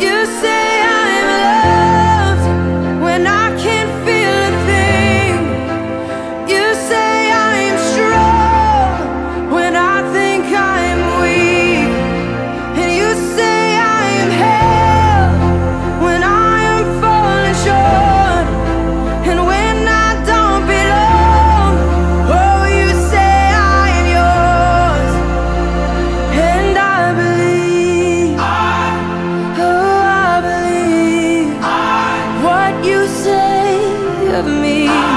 You say of me.